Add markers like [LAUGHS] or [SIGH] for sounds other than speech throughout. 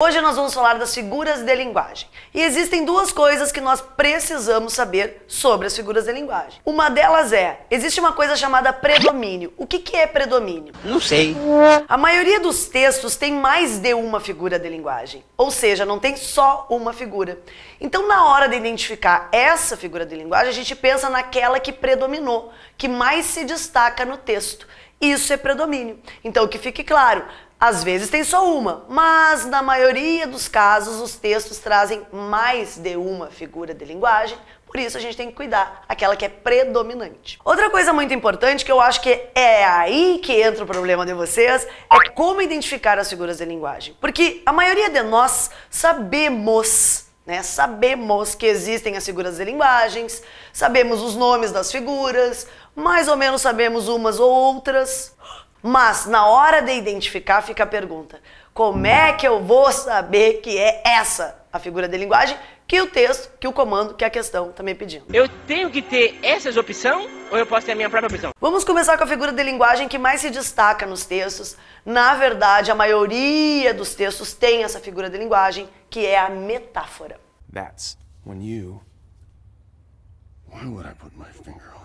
Hoje nós vamos falar das figuras de linguagem. E existem duas coisas que nós precisamos saber sobre as figuras de linguagem. Uma delas é, existe uma coisa chamada predomínio. O que, que é predomínio? Não sei. A maioria dos textos tem mais de uma figura de linguagem, ou seja, não tem só uma figura. Então, na hora de identificar essa figura de linguagem, a gente pensa naquela que predominou, que mais se destaca no texto. Isso é predomínio. Então, que fique claro, às vezes tem só uma, mas na maioria dos casos os textos trazem mais de uma figura de linguagem, por isso a gente tem que cuidar, aquela que é predominante. Outra coisa muito importante que eu acho que é aí que entra o problema de vocês é como identificar as figuras de linguagem. Porque a maioria de nós sabemos né? Sabemos que existem as figuras de linguagens, sabemos os nomes das figuras, mais ou menos sabemos umas ou outras, mas na hora de identificar fica a pergunta: como é que eu vou saber que é essa a figura de linguagem que o texto, que o comando, que a questão está me pedindo? Eu tenho que ter essas opções ou eu posso ter a minha própria opção? Vamos começar com a figura de linguagem que mais se destaca nos textos. Na verdade, a maioria dos textos tem essa figura de linguagem, que é a metáfora. That's when you. Why would I put my finger on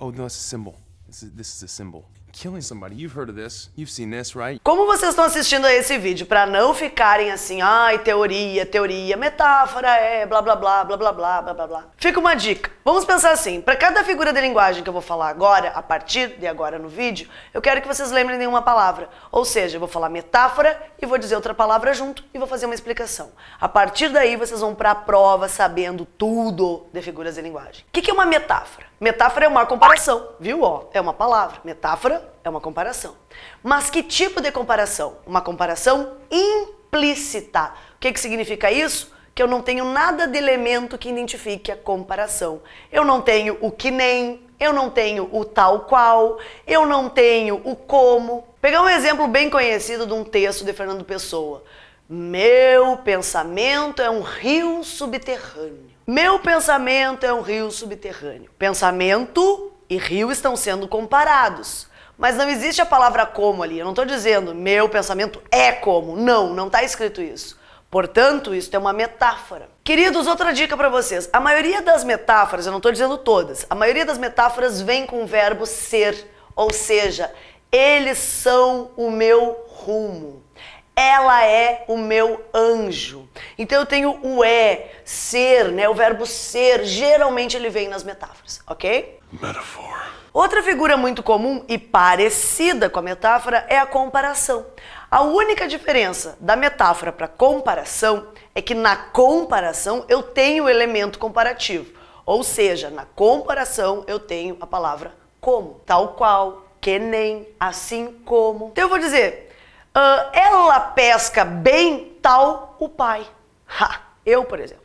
Oh, no, it's a symbol. This is, this is a symbol. Killing somebody. You've heard of this. You've seen this, right? Como vocês estão assistindo a esse vídeo, para não ficarem assim, ai, teoria, teoria, metáfora, é, blá blá blá, blá blá blá, blá blá blá. Fica uma dica. Vamos pensar assim, para cada figura de linguagem que eu vou falar agora, a partir de agora no vídeo, eu quero que vocês lembrem de uma palavra. Ou seja, eu vou falar metáfora e vou dizer outra palavra junto e vou fazer uma explicação. A partir daí, vocês vão para a prova sabendo tudo de figuras de linguagem. O que, é uma metáfora? Metáfora é uma comparação, viu? Ó, é uma palavra. Metáfora é uma comparação. Mas que tipo de comparação? Uma comparação implícita. O que, que significa isso? Que eu não tenho nada de elemento que identifique a comparação. Eu não tenho o que nem, eu não tenho o tal qual, eu não tenho o como. Pegar um exemplo bem conhecido de um texto de Fernando Pessoa. Meu pensamento é um rio subterrâneo. Meu pensamento é um rio subterrâneo. Pensamento e rio estão sendo comparados. Mas não existe a palavra como ali. Eu não estou dizendo meu pensamento é como. Não, não está escrito isso. Portanto, isso é uma metáfora. Queridos, outra dica para vocês. A maioria das metáforas, eu não estou dizendo todas, a maioria das metáforas vem com o verbo ser. Ou seja, eles são o meu rumo ela é o meu anjo. Então eu tenho o é, ser, né? O verbo ser, geralmente ele vem nas metáforas, ok? Metaphor. Outra figura muito comum e parecida com a metáfora é a comparação. A única diferença da metáfora para comparação é que na comparação eu tenho o elemento comparativo. Ou seja, na comparação eu tenho a palavra como, tal qual, que nem, assim como. Então eu vou dizer, Uh, ela pesca bem tal o pai. Ha, eu, por exemplo.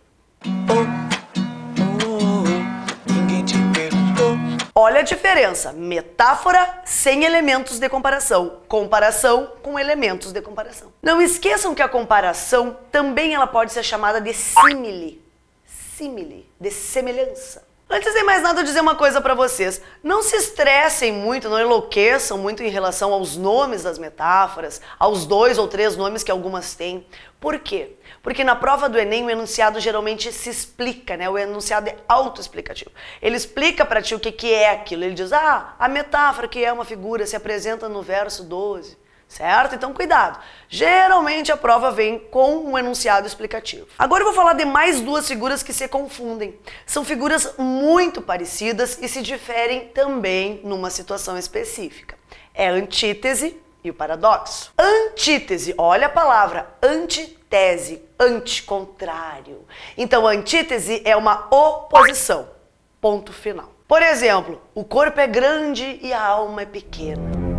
Olha a diferença. Metáfora sem elementos de comparação. Comparação com elementos de comparação. Não esqueçam que a comparação também ela pode ser chamada de símile. Símile, de semelhança. Antes de mais nada, dizer uma coisa para vocês. Não se estressem muito, não enlouqueçam muito em relação aos nomes das metáforas, aos dois ou três nomes que algumas têm. Por quê? Porque na prova do Enem o enunciado geralmente se explica, né? O enunciado é autoexplicativo. Ele explica para ti o que, que é aquilo. Ele diz, ah, a metáfora que é uma figura se apresenta no verso 12 certo? Então cuidado. Geralmente a prova vem com um enunciado explicativo. Agora eu vou falar de mais duas figuras que se confundem. São figuras muito parecidas e se diferem também numa situação específica. É a antítese e o paradoxo. Antítese, olha a palavra, antitese, anti-contrário. Então, antítese é uma oposição. Ponto final. Por exemplo, o corpo é grande e a alma é pequena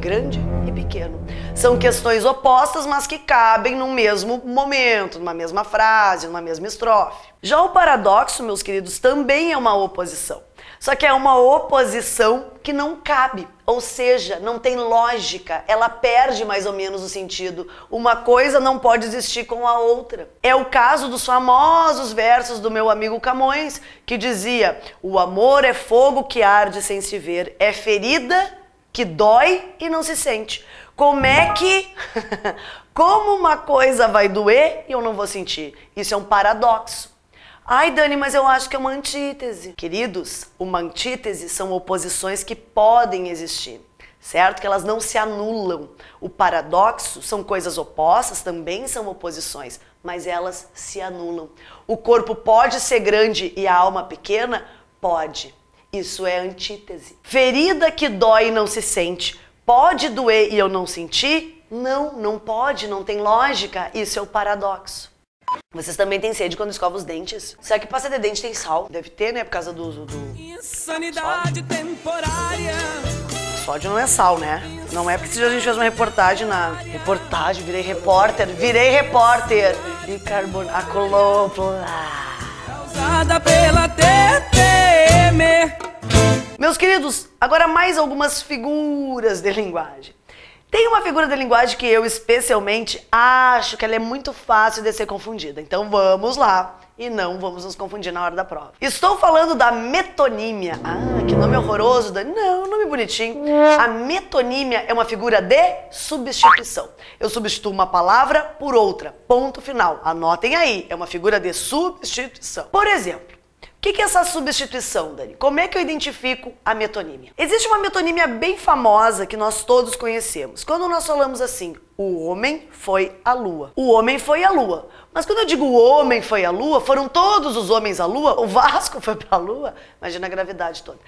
grande e pequeno. São questões opostas, mas que cabem no mesmo momento, numa mesma frase, numa mesma estrofe. Já o paradoxo, meus queridos, também é uma oposição. Só que é uma oposição que não cabe, ou seja, não tem lógica, ela perde mais ou menos o sentido. Uma coisa não pode existir com a outra. É o caso dos famosos versos do meu amigo Camões, que dizia: O amor é fogo que arde sem se ver, é ferida que dói e não se sente. Como é que. [LAUGHS] Como uma coisa vai doer e eu não vou sentir? Isso é um paradoxo. Ai, Dani, mas eu acho que é uma antítese. Queridos, uma antítese são oposições que podem existir, certo? Que elas não se anulam. O paradoxo são coisas opostas, também são oposições, mas elas se anulam. O corpo pode ser grande e a alma pequena? Pode. Isso é antítese. Ferida que dói e não se sente. Pode doer e eu não sentir? Não, não pode, não tem lógica. Isso é o paradoxo. Vocês também têm sede quando escovam os dentes? Será que pasta de dente tem sal? Deve ter, né? Por causa do. do, do... Insanidade temporária. Sódio não é sal, né? Não é porque a gente fez uma reportagem na. Reportagem, virei repórter. Virei repórter. Carbonacolopla. Causada pela Meus queridos, agora mais algumas figuras de linguagem. Tem uma figura de linguagem que eu especialmente acho que ela é muito fácil de ser confundida. Então vamos lá e não vamos nos confundir na hora da prova. Estou falando da metonímia. Ah, que nome horroroso. Dani. Não, nome bonitinho. A metonímia é uma figura de substituição. Eu substituo uma palavra por outra. Ponto final. Anotem aí. É uma figura de substituição. Por exemplo, o que, que é essa substituição, Dani? Como é que eu identifico a metonímia? Existe uma metonímia bem famosa que nós todos conhecemos. Quando nós falamos assim, o homem foi à lua. O homem foi à lua. Mas quando eu digo o homem foi à lua, foram todos os homens à lua? O Vasco foi para a lua? Imagina a gravidade toda.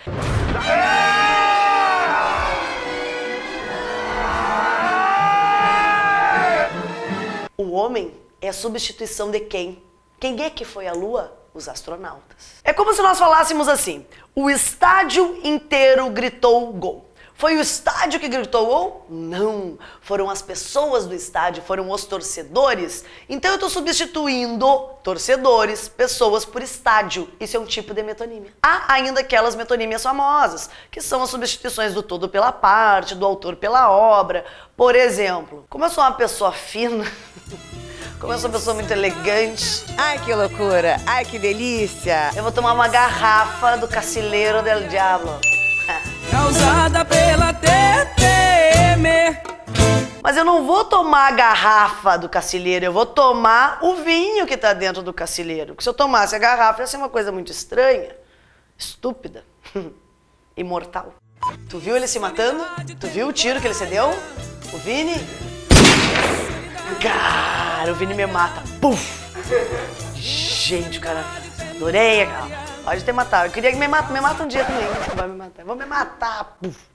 O homem é a substituição de quem? Quem é que foi à lua? Os astronautas. É como se nós falássemos assim: o estádio inteiro gritou gol. Foi o estádio que gritou gol? Não. Foram as pessoas do estádio, foram os torcedores. Então eu estou substituindo torcedores, pessoas por estádio. Isso é um tipo de metonímia. Há ainda aquelas metonímias famosas, que são as substituições do todo pela parte, do autor pela obra. Por exemplo, como eu sou uma pessoa fina. [LAUGHS] Como eu sou uma pessoa muito elegante. Ai, que loucura! Ai, que delícia! Eu vou tomar uma garrafa do Cacileiro del Diablo. [LAUGHS] Causada pela TPM. Mas eu não vou tomar a garrafa do cacilheiro, eu vou tomar o vinho que tá dentro do cacilheiro. Porque se eu tomasse a garrafa, ia ser uma coisa muito estranha, estúpida, [LAUGHS] imortal. Tu viu ele se matando? Tu viu o tiro que ele se deu? O Vini? Cara, o Vini me mata. Puf! Gente, cara, adorei aquela. Pode ter matado. Eu queria que me mata, me mata um dia também. Vai me matar. Vou me matar. Puf.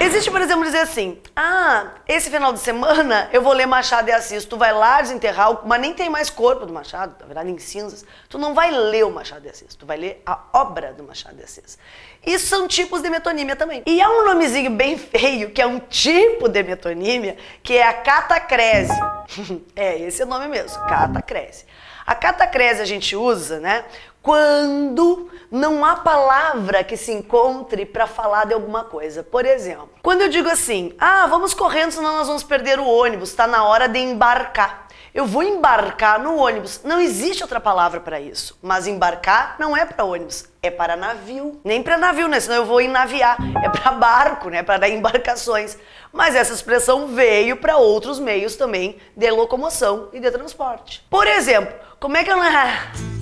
Existe, por exemplo, dizer assim: Ah, esse final de semana eu vou ler Machado de Assis. Tu vai lá desenterrar, mas nem tem mais corpo do Machado, na verdade, em cinzas. Tu não vai ler o Machado de Assis, tu vai ler a obra do Machado de Assis. Isso são tipos de metonímia também. E há um nomezinho bem feio, que é um tipo de metonímia, que é a catacrese. [LAUGHS] é, esse é o nome mesmo, catacrese. A catacrese a gente usa, né, quando não há palavra que se encontre para falar de alguma coisa. Por exemplo, quando eu digo assim: "Ah, vamos correndo, senão nós vamos perder o ônibus, está na hora de embarcar". Eu vou embarcar no ônibus. Não existe outra palavra para isso. Mas embarcar não é para ônibus, é para navio. Nem para navio, né? Senão eu vou enaviar. É para barco, né? Para embarcações. Mas essa expressão veio para outros meios também de locomoção e de transporte. Por exemplo, como é que eu não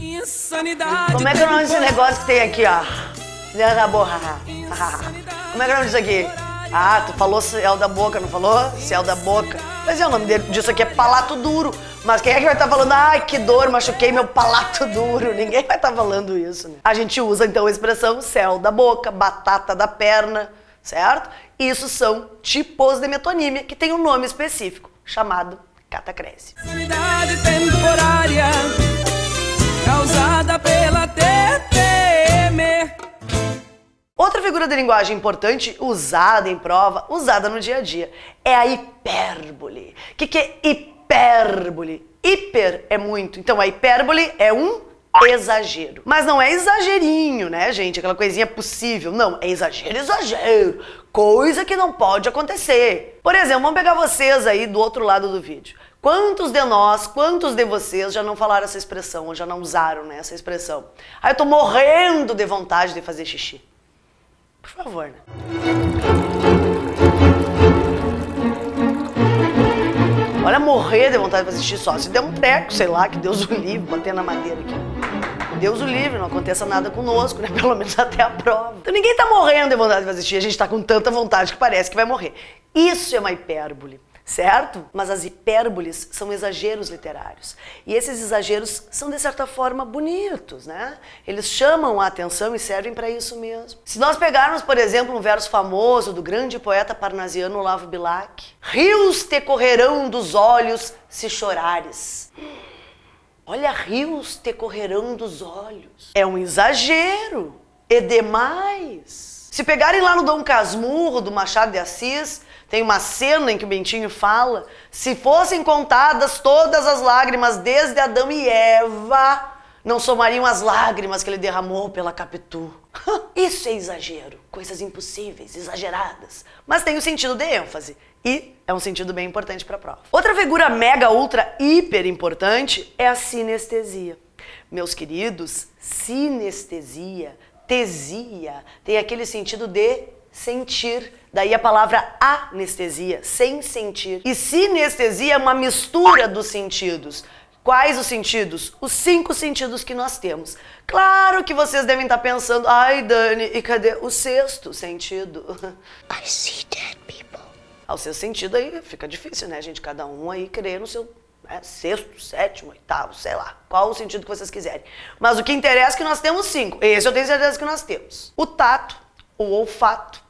Insanidade. Como é que é o nome desse negócio que tem aqui, ó? Céu da boca. Como é que é o nome disso aqui? Ah, tu falou céu da boca, não falou? Céu da boca. Mas é o nome disso aqui é palato duro. Mas quem é que vai estar tá falando, ai, que dor, machuquei meu palato duro? [LAUGHS] Ninguém vai estar tá falando isso, né? A gente usa então a expressão céu da boca, batata da perna, certo? Isso são tipos de metonímia que tem um nome específico, chamado catacrese. Insanidade temporária. Causada pela TPM. Outra figura de linguagem importante, usada em prova, usada no dia a dia, é a hipérbole. O que, que é hipérbole? Hiper é muito, então a hipérbole é um exagero. Mas não é exagerinho, né, gente? Aquela coisinha possível. Não, é exagero, exagero. Coisa que não pode acontecer. Por exemplo, vamos pegar vocês aí do outro lado do vídeo. Quantos de nós, quantos de vocês já não falaram essa expressão, ou já não usaram né, essa expressão? Ah, eu tô morrendo de vontade de fazer xixi. Por favor, né? Olha, morrer de vontade de fazer xixi só se der um treco, sei lá, que Deus o livre, bater na madeira aqui. Deus o livre, não aconteça nada conosco, né? [LAUGHS] Pelo menos até a prova. Então ninguém tá morrendo de vontade de fazer xixi, a gente tá com tanta vontade que parece que vai morrer. Isso é uma hipérbole certo? Mas as hipérboles são exageros literários. E esses exageros são, de certa forma, bonitos, né? Eles chamam a atenção e servem para isso mesmo. Se nós pegarmos, por exemplo, um verso famoso do grande poeta parnasiano Olavo Bilac: Rios te correrão dos olhos se chorares. Olha, rios te correrão dos olhos. É um exagero. E demais. Se pegarem lá no Dom Casmurro, do Machado de Assis, tem uma cena em que o Bentinho fala: se fossem contadas todas as lágrimas desde Adão e Eva, não somariam as lágrimas que ele derramou pela Capitu. [LAUGHS] Isso é exagero, coisas impossíveis, exageradas, mas tem o sentido de ênfase e é um sentido bem importante para a prova. Outra figura mega, ultra, hiper importante é a sinestesia. Meus queridos, sinestesia, tesia, tem aquele sentido de sentir. Daí a palavra anestesia, sem sentir. E sinestesia é uma mistura dos sentidos. Quais os sentidos? Os cinco sentidos que nós temos. Claro que vocês devem estar pensando, ai Dani, e cadê o sexto sentido? [LAUGHS] I see dead people. Ao seu sentido aí fica difícil, né, gente? Cada um aí querer no seu né, sexto, sétimo, oitavo, sei lá. Qual o sentido que vocês quiserem. Mas o que interessa é que nós temos cinco. Esse eu tenho certeza que nós temos. O tato, o olfato,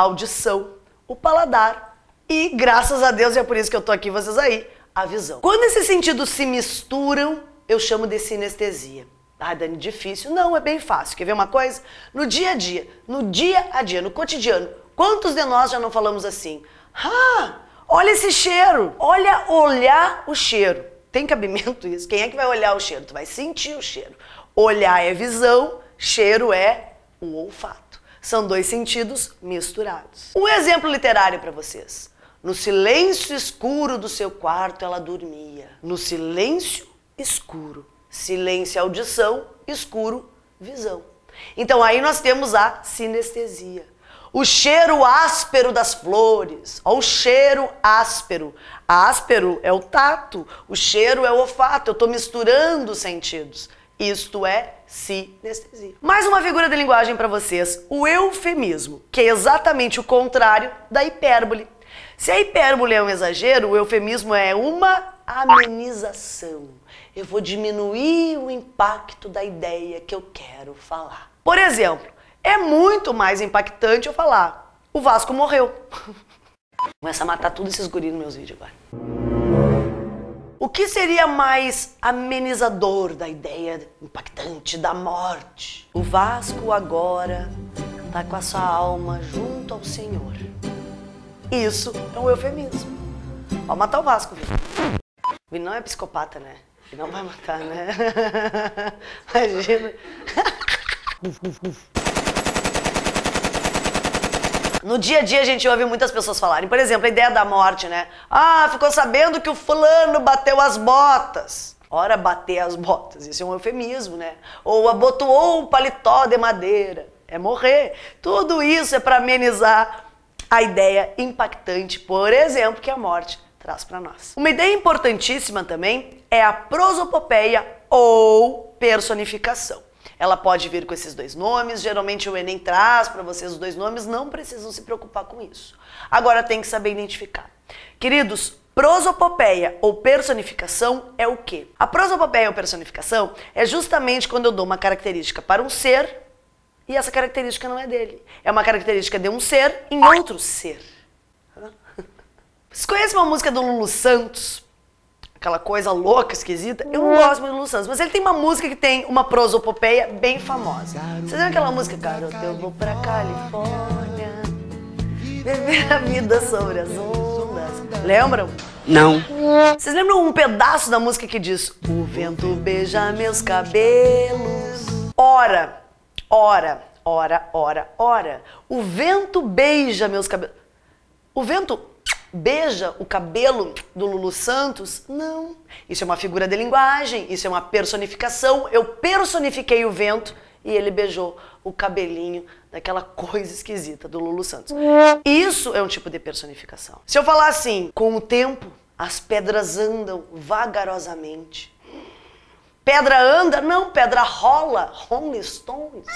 a audição, o paladar e, graças a Deus, e é por isso que eu tô aqui, vocês aí, a visão. Quando esses sentidos se misturam, eu chamo de sinestesia. Ah, Dani, difícil. Não, é bem fácil. Quer ver uma coisa? No dia a dia, no dia a dia, no cotidiano, quantos de nós já não falamos assim? Ah, olha esse cheiro. Olha, olhar o cheiro. Tem cabimento isso? Quem é que vai olhar o cheiro? Tu vai sentir o cheiro. Olhar é visão, cheiro é o olfato. São dois sentidos misturados. Um exemplo literário para vocês. No silêncio escuro do seu quarto ela dormia. No silêncio escuro. Silêncio audição, escuro visão. Então aí nós temos a sinestesia. O cheiro áspero das flores. O cheiro áspero. Áspero é o tato, o cheiro é o olfato. Eu estou misturando os sentidos. Isto é sinestesia. Mais uma figura de linguagem para vocês, o eufemismo, que é exatamente o contrário da hipérbole. Se a hipérbole é um exagero, o eufemismo é uma amenização. Eu vou diminuir o impacto da ideia que eu quero falar. Por exemplo, é muito mais impactante eu falar: o Vasco morreu. [LAUGHS] Começa a matar tudo esses guris nos meus vídeos agora. O que seria mais amenizador da ideia impactante da morte? O Vasco agora está com a sua alma junto ao Senhor. Isso é um eufemismo. Pode matar o Vasco, viu? Vini não é psicopata, né? Ele não vai matar, né? [LAUGHS] Imagina. No dia a dia a gente ouve muitas pessoas falarem, por exemplo, a ideia da morte, né? Ah, ficou sabendo que o fulano bateu as botas. Ora, bater as botas, isso é um eufemismo, né? Ou abotoou um paletó de madeira, é morrer. Tudo isso é para amenizar a ideia impactante, por exemplo, que a morte traz para nós. Uma ideia importantíssima também é a prosopopeia ou personificação. Ela pode vir com esses dois nomes, geralmente o Enem traz para vocês os dois nomes, não precisam se preocupar com isso. Agora tem que saber identificar. Queridos, prosopopeia ou personificação é o quê? A prosopopeia ou personificação é justamente quando eu dou uma característica para um ser e essa característica não é dele. É uma característica de um ser em outro ser. [LAUGHS] Vocês conhecem uma música do Lulu Santos? Aquela coisa louca, esquisita. Eu não gosto muito do Lulu Santos, mas ele tem uma música que tem uma prosopopeia bem famosa. Vocês lembram aquela música? Garota, eu vou pra Califórnia, beber a vida sobre as ondas. Lembram? Não. Vocês lembram um pedaço da música que diz: O vento beija meus cabelos. Ora, ora, ora, ora, ora. O vento beija meus cabelos. O vento beija o cabelo do Lulu Santos? Não. Isso é uma figura de linguagem, isso é uma personificação. Eu personifiquei o vento e ele beijou o cabelinho daquela coisa esquisita do Lulu Santos. Isso é um tipo de personificação. Se eu falar assim, com o tempo, As pedras andam vagarosamente. Pedra anda? Não, pedra rola. Rolling Stones.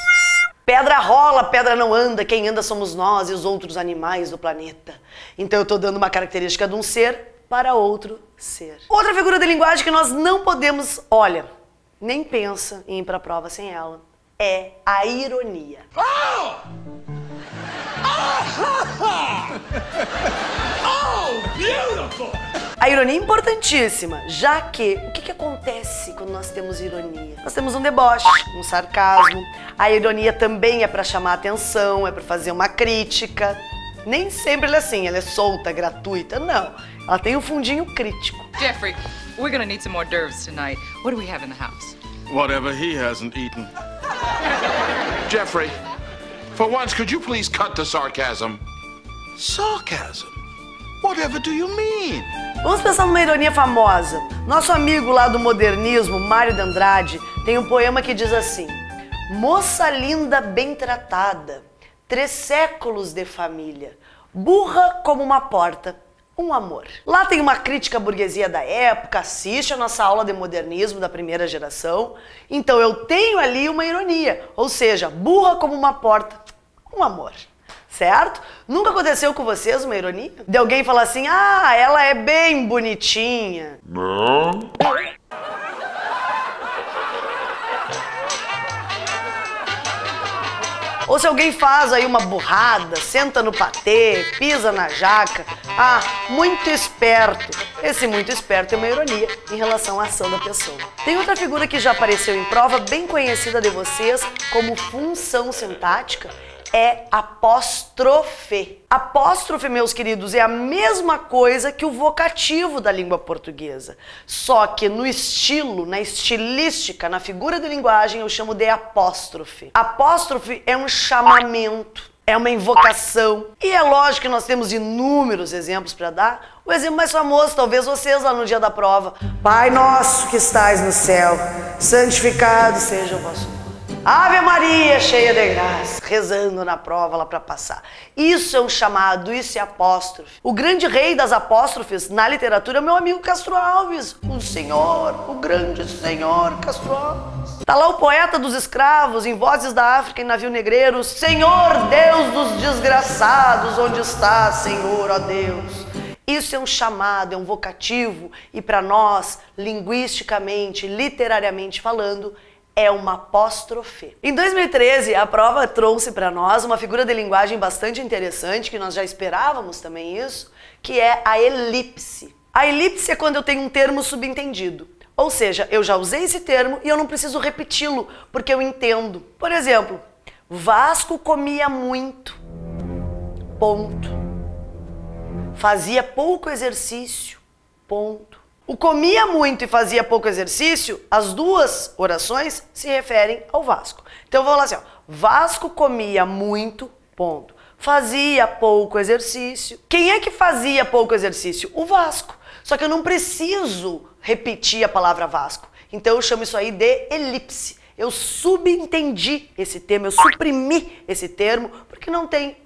Pedra rola, pedra não anda, quem anda somos nós e os outros animais do planeta. Então eu estou dando uma característica de um ser para outro ser. Outra figura de linguagem que nós não podemos, olha, nem pensa em ir para a prova sem ela, é a ironia. Oh! A ironia é importantíssima, já que o que, que acontece quando nós temos ironia? Nós temos um deboche, um sarcasmo. A ironia também é para chamar atenção, é para fazer uma crítica. Nem sempre ela é assim, ela é solta, gratuita. Não, ela tem um fundinho crítico. Jeffrey, we're gonna need some hors d'oeuvres tonight. What do we have in the house? Whatever he hasn't eaten. [LAUGHS] Jeffrey, for once, could you please cut the sarcasm? Sarcasm? Whatever do you mean? Vamos pensar numa ironia famosa. Nosso amigo lá do modernismo, Mário de Andrade, tem um poema que diz assim: Moça linda, bem tratada, três séculos de família, burra como uma porta, um amor. Lá tem uma crítica à burguesia da época, assiste a nossa aula de modernismo da primeira geração. Então eu tenho ali uma ironia, ou seja, burra como uma porta, um amor certo? Nunca aconteceu com vocês uma ironia? De alguém falar assim, ah, ela é bem bonitinha. Não. Ou se alguém faz aí uma burrada, senta no patê, pisa na jaca. Ah, muito esperto. Esse muito esperto é uma ironia em relação à ação da pessoa. Tem outra figura que já apareceu em prova, bem conhecida de vocês como função sintática, é apóstrofe. Apóstrofe, meus queridos, é a mesma coisa que o vocativo da língua portuguesa. Só que no estilo, na estilística, na figura de linguagem, eu chamo de apóstrofe. Apóstrofe é um chamamento. É uma invocação. E é lógico que nós temos inúmeros exemplos para dar. O exemplo mais famoso, talvez vocês lá no dia da prova. Pai nosso que estais no céu, santificado seja o vosso nome. Ave Maria, cheia de graça, rezando na prova lá para passar. Isso é um chamado, isso é apóstrofe. O grande rei das apóstrofes na literatura é meu amigo Castro Alves, o senhor, o grande senhor Castro Alves. Tá lá o poeta dos escravos, em Vozes da África e Navio Negreiro, Senhor Deus dos desgraçados, onde está, Senhor, ó Deus? Isso é um chamado, é um vocativo, e para nós, linguisticamente, literariamente falando, é uma apóstrofe. Em 2013, a prova trouxe para nós uma figura de linguagem bastante interessante, que nós já esperávamos também isso, que é a elipse. A elipse é quando eu tenho um termo subentendido. Ou seja, eu já usei esse termo e eu não preciso repeti-lo, porque eu entendo. Por exemplo, Vasco comia muito. Ponto. Fazia pouco exercício. Ponto. O comia muito e fazia pouco exercício, as duas orações se referem ao Vasco. Então vou falar assim, ó, Vasco comia muito, ponto. Fazia pouco exercício. Quem é que fazia pouco exercício? O Vasco. Só que eu não preciso repetir a palavra Vasco. Então eu chamo isso aí de elipse. Eu subentendi esse termo, eu suprimi esse termo, porque não tem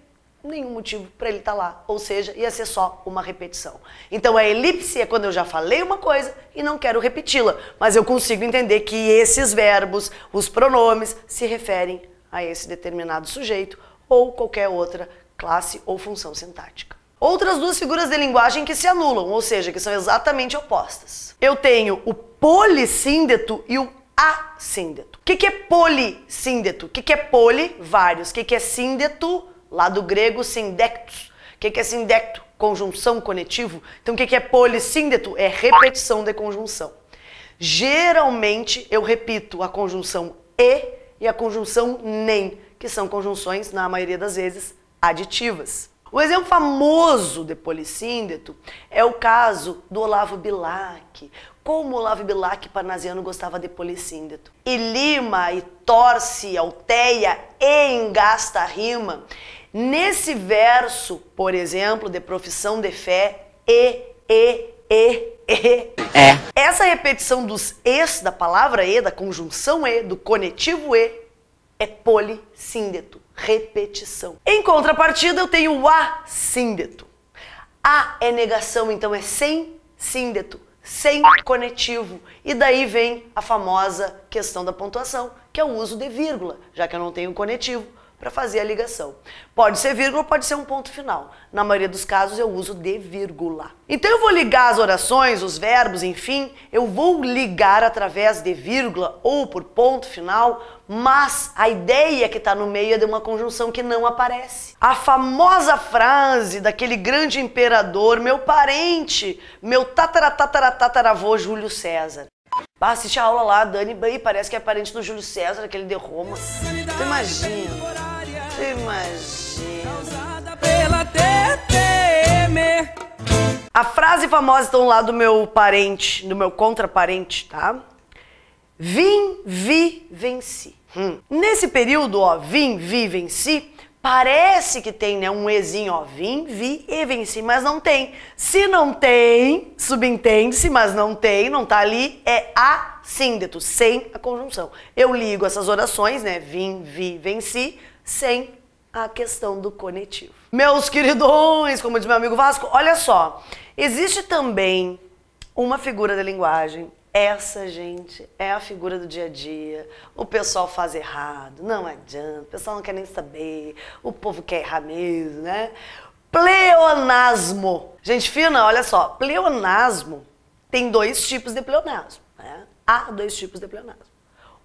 nenhum motivo para ele estar tá lá. Ou seja, ia ser só uma repetição. Então a elipse é quando eu já falei uma coisa e não quero repeti-la, mas eu consigo entender que esses verbos, os pronomes, se referem a esse determinado sujeito ou qualquer outra classe ou função sintática. Outras duas figuras de linguagem que se anulam, ou seja, que são exatamente opostas. Eu tenho o polissíndeto e o assíndeto. O que, que é polissíndeto? O que, que é poli? Vários. O que, que é síndeto? Lá do grego sindectus. O que, que é sindecto? Conjunção conectivo. Então, o que, que é polissíndeto? É repetição de conjunção. Geralmente, eu repito a conjunção e e a conjunção nem, que são conjunções, na maioria das vezes, aditivas. O exemplo famoso de polissíndeto é o caso do Olavo Bilac. Como Olavo Bilac parnasiano gostava de polissíndeto. E lima, e torce, alteia e engasta a rima. Nesse verso, por exemplo, de profissão de fé, e, e, e, e. É. Essa repetição dos es da palavra e, da conjunção e, do conectivo e, é polissíndeto, repetição. Em contrapartida, eu tenho o assíndeto. A é negação, então é sem síndeto, sem conectivo. E daí vem a famosa questão da pontuação, que é o uso de vírgula, já que eu não tenho conectivo para fazer a ligação. Pode ser vírgula, pode ser um ponto final. Na maioria dos casos eu uso de vírgula. Então eu vou ligar as orações, os verbos, enfim, eu vou ligar através de vírgula ou por ponto final, mas a ideia que está no meio é de uma conjunção que não aparece. A famosa frase daquele grande imperador, meu parente, meu tataravô Júlio César. Ah, assiste a aula lá, Dani, e parece que é parente do Júlio César, aquele de Roma. Tu imagina, imagina. Pela TPM. A frase famosa então lá do meu parente, do meu contraparente, tá? Vim, vi, venci. Hum. Nesse período, ó, vim, vi, venci, Parece que tem né, um Ezinho, ó, vim, vi e venci, mas não tem. Se não tem, subentende-se, mas não tem, não tá ali, é assíndeto, sem a conjunção. Eu ligo essas orações, né, vim, vi, venci, sem a questão do conectivo. Meus queridões, como diz meu amigo Vasco, olha só, existe também uma figura da linguagem essa, gente, é a figura do dia a dia. O pessoal faz errado, não adianta, o pessoal não quer nem saber, o povo quer errar mesmo, né? Pleonasmo. Gente fina, olha só, pleonasmo tem dois tipos de pleonasmo. Né? Há dois tipos de pleonasmo.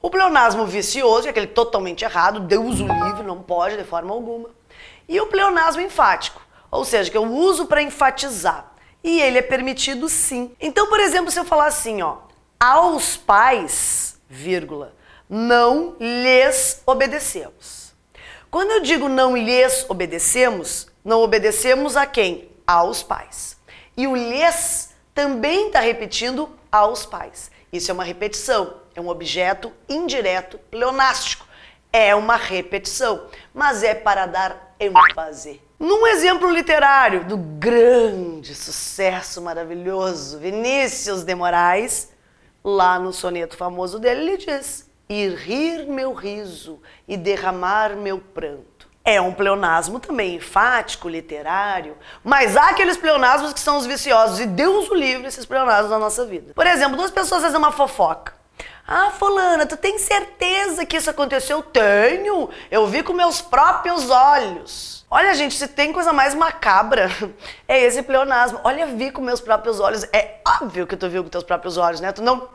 O pleonasmo vicioso, é aquele totalmente errado, Deus o livre, não pode de forma alguma. E o pleonasmo enfático, ou seja, que eu uso para enfatizar. E ele é permitido sim. Então, por exemplo, se eu falar assim, ó, aos pais, vírgula, não lhes obedecemos. Quando eu digo não lhes obedecemos, não obedecemos a quem? Aos pais. E o lhes também está repetindo aos pais. Isso é uma repetição, é um objeto indireto pleonástico. É uma repetição, mas é para dar ênfase. Num exemplo literário do grande sucesso maravilhoso Vinícius de Moraes, lá no soneto famoso dele, ele diz: ir rir meu riso e derramar meu pranto. É um pleonasmo também enfático, literário, mas há aqueles pleonasmos que são os viciosos, e Deus o livre esses pleonasmos na nossa vida. Por exemplo, duas pessoas fazem uma fofoca. Ah, fulana, tu tem certeza que isso aconteceu? Tenho, eu vi com meus próprios olhos. Olha, gente, se tem coisa mais macabra, [LAUGHS] é esse pleonasmo. Olha, vi com meus próprios olhos. É óbvio que tu viu com teus próprios olhos, né? Tu não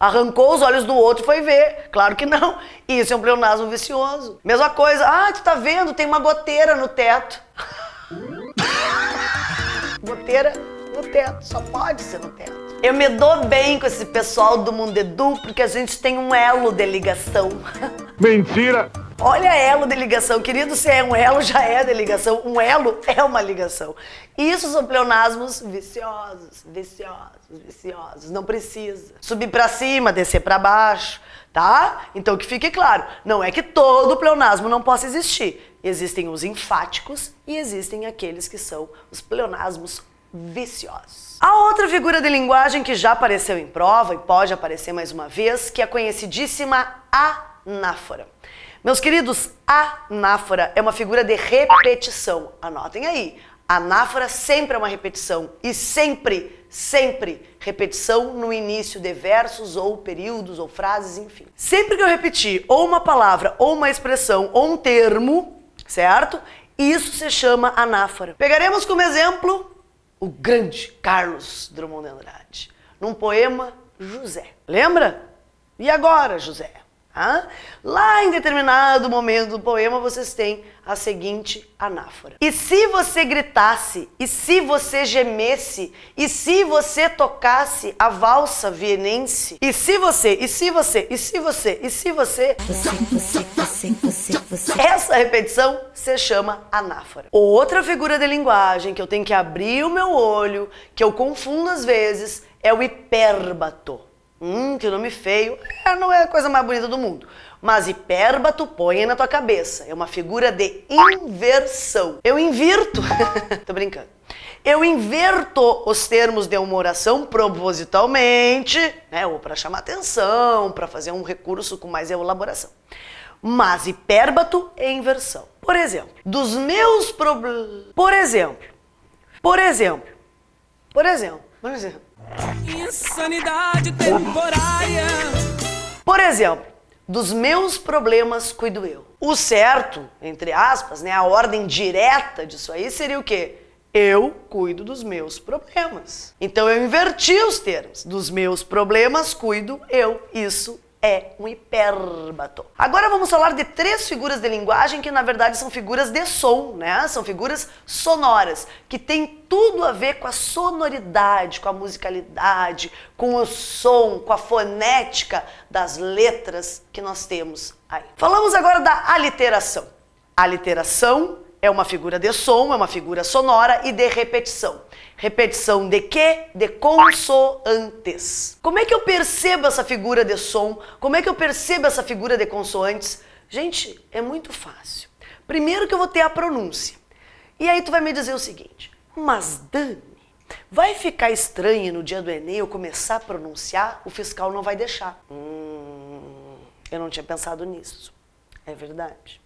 arrancou os olhos do outro e foi ver. Claro que não. Isso é um pleonasmo vicioso. Mesma coisa. Ah, tu tá vendo? Tem uma goteira no teto. [LAUGHS] goteira no teto. Só pode ser no teto. Eu me dou bem com esse pessoal do Mundo Edu porque a gente tem um elo de ligação. [LAUGHS] Mentira! Olha elo de ligação, querido, se é um elo, já é de ligação. Um elo é uma ligação. Isso são pleonasmos viciosos, viciosos, viciosos. Não precisa subir para cima, descer para baixo, tá? Então que fique claro, não é que todo pleonasmo não possa existir. Existem os enfáticos e existem aqueles que são os pleonasmos viciosos. A outra figura de linguagem que já apareceu em prova e pode aparecer mais uma vez, que é a conhecidíssima anáfora. Meus queridos, anáfora é uma figura de repetição. Anotem aí. Anáfora sempre é uma repetição e sempre, sempre repetição no início de versos ou períodos ou frases, enfim. Sempre que eu repetir ou uma palavra, ou uma expressão, ou um termo, certo? Isso se chama anáfora. Pegaremos como exemplo o grande Carlos Drummond de Andrade, num poema José. Lembra? E agora, José? Lá em determinado momento do poema vocês têm a seguinte anáfora. E se você gritasse, e se você gemesse, e se você tocasse a valsa vienense, e se você, e se você, e se você, e se você. Essa repetição se chama anáfora. Outra figura de linguagem que eu tenho que abrir o meu olho, que eu confundo às vezes, é o hipérbato. Hum, que nome feio. É, não é a coisa mais bonita do mundo. Mas hipérbato põe na tua cabeça. É uma figura de inversão. Eu invirto. [LAUGHS] Tô brincando. Eu inverto os termos de uma oração propositalmente, né? Ou para chamar atenção, para fazer um recurso com mais elaboração. Mas hipérbato é inversão. Por exemplo, dos meus problemas. Por exemplo, por exemplo, Por exemplo, por exemplo. Insanidade temporária. Por exemplo, dos meus problemas cuido eu. O certo, entre aspas, né, a ordem direta disso aí seria o quê? Eu cuido dos meus problemas. Então eu inverti os termos. Dos meus problemas cuido eu. Isso é um hipérbato. Agora vamos falar de três figuras de linguagem que na verdade são figuras de som, né? São figuras sonoras que têm tudo a ver com a sonoridade, com a musicalidade, com o som, com a fonética das letras que nós temos aí. Falamos agora da aliteração. Aliteração é uma figura de som, é uma figura sonora e de repetição. Repetição de quê? De consoantes. Como é que eu percebo essa figura de som? Como é que eu percebo essa figura de consoantes? Gente, é muito fácil. Primeiro que eu vou ter a pronúncia. E aí tu vai me dizer o seguinte: "Mas Dani, vai ficar estranho no dia do ENEM eu começar a pronunciar, o fiscal não vai deixar". Hum, eu não tinha pensado nisso. É verdade.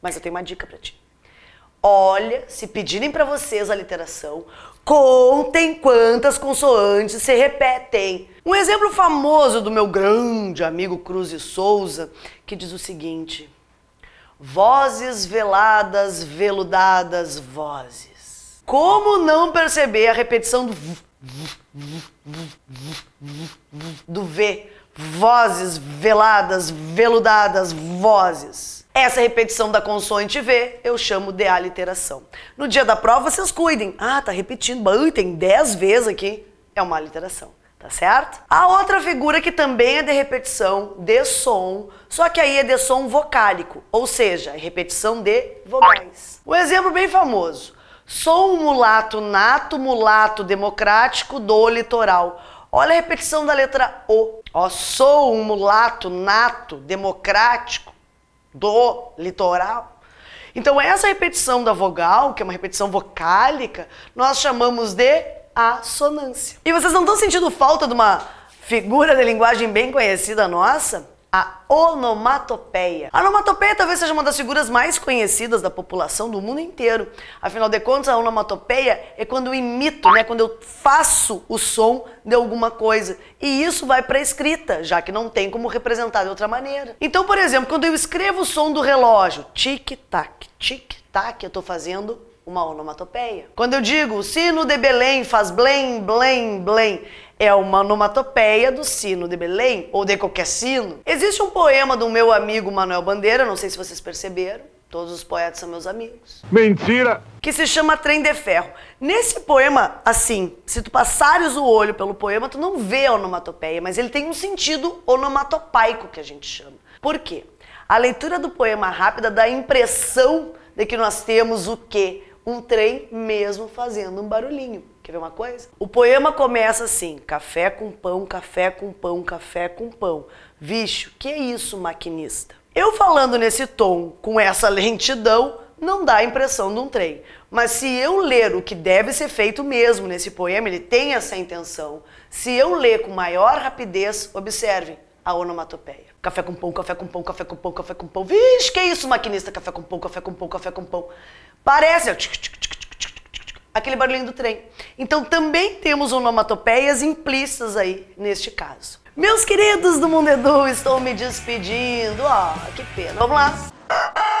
Mas eu tenho uma dica para ti. Olha, se pedirem para vocês a literação, contem quantas consoantes se repetem. Um exemplo famoso do meu grande amigo Cruz e Souza, que diz o seguinte: Vozes veladas, veludadas vozes. Como não perceber a repetição do do V? Vozes veladas, veludadas vozes. Essa repetição da consoante V eu chamo de aliteração. No dia da prova, vocês cuidem. Ah, tá repetindo. Bah, tem 10 vezes aqui. É uma aliteração. Tá certo? A outra figura que também é de repetição de som, só que aí é de som vocálico, ou seja, é repetição de vogais. Um exemplo bem famoso. Sou um mulato nato, mulato democrático do litoral. Olha a repetição da letra O. Ó, sou um mulato nato, democrático do litoral. Então, essa repetição da vogal, que é uma repetição vocálica, nós chamamos de assonância. E vocês não estão sentindo falta de uma figura de linguagem bem conhecida nossa? A onomatopeia. A onomatopeia talvez seja uma das figuras mais conhecidas da população do mundo inteiro. Afinal de contas, a onomatopeia é quando eu imito, né, quando eu faço o som de alguma coisa. E isso vai para a escrita, já que não tem como representar de outra maneira. Então, por exemplo, quando eu escrevo o som do relógio, tic-tac, tic-tac, eu estou fazendo uma onomatopeia. Quando eu digo o sino de Belém faz blém, blém, blém, é uma onomatopeia do sino de Belém ou de qualquer sino. Existe um poema do meu amigo Manuel Bandeira, não sei se vocês perceberam, todos os poetas são meus amigos. Mentira! Que se chama Trem de Ferro. Nesse poema, assim, se tu passares o olho pelo poema, tu não vê a onomatopeia, mas ele tem um sentido onomatopaico que a gente chama. Por quê? A leitura do poema rápida dá a impressão de que nós temos o quê? Um trem mesmo fazendo um barulhinho. Quer ver uma coisa? O poema começa assim: café com pão, café com pão, café com pão. Vixe, que é isso, maquinista? Eu falando nesse tom, com essa lentidão, não dá a impressão de um trem. Mas se eu ler o que deve ser feito mesmo nesse poema, ele tem essa intenção. Se eu ler com maior rapidez, observem a onomatopeia. Café com pão, café com pão, café com pão, café com pão. Vixe, que isso, maquinista? Café com pão, café com pão, café com pão. Parece aquele barulhinho do trem. Então também temos onomatopeias implícitas aí neste caso. Meus queridos do Mundo Edu, estou me despedindo. Ó, oh, que pena. Vamos lá.